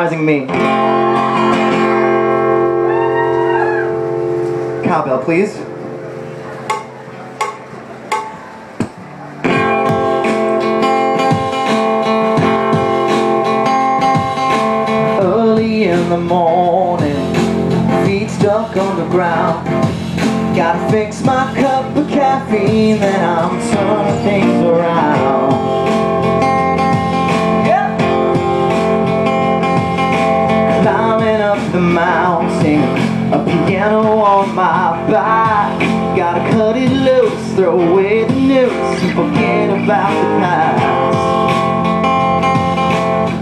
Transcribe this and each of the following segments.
Me. Cowbell, please. Early in the morning, feet stuck on the ground. Gotta fix my cup of caffeine, then I'm turning things around. The mountain, a piano on my back. Gotta cut it loose, throw away the noose, and forget about the past.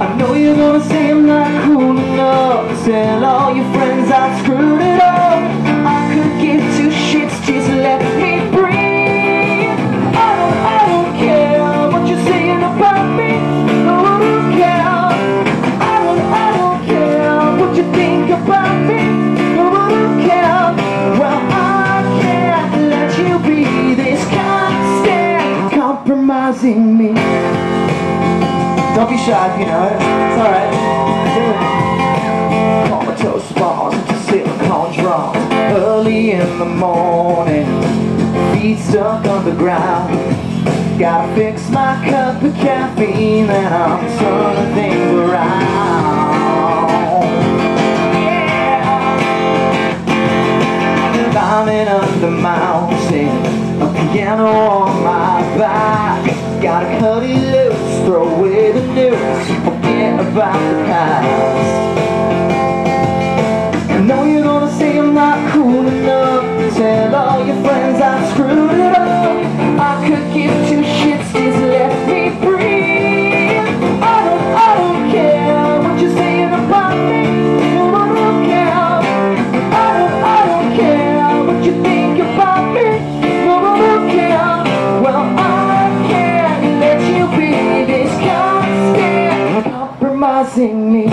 I know you're gonna say I'm not cool enough Tell all your Compromising me don't be shy you know it. It's alright. Comatose balls into silicone drums. Early in the morning, feet stuck on the ground. Gotta fix my cup of caffeine, and I'm turning things around. Yeah. Climbing up the mountain, a piano on my back. Gotta cut it loose, throw away the news, forget about the past. Compromising me.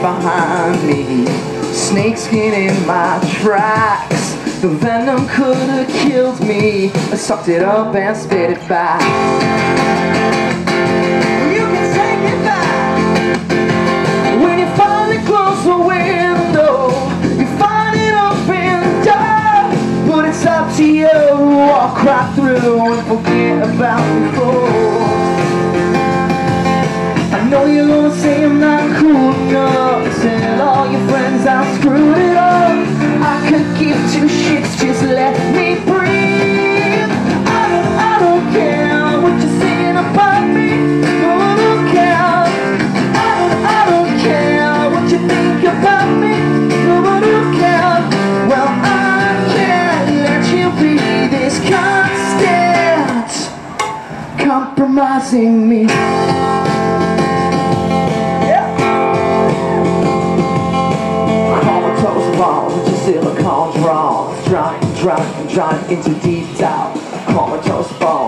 Behind me. Snakeskin in my tracks. The venom could have killed me. I sucked it up and spit it back. Up you walk right through and forget about before. I know you're gonna say compromising me. Comatose balls into silicone drums Drowning, drowning, drowning into deep doubt Comatose balls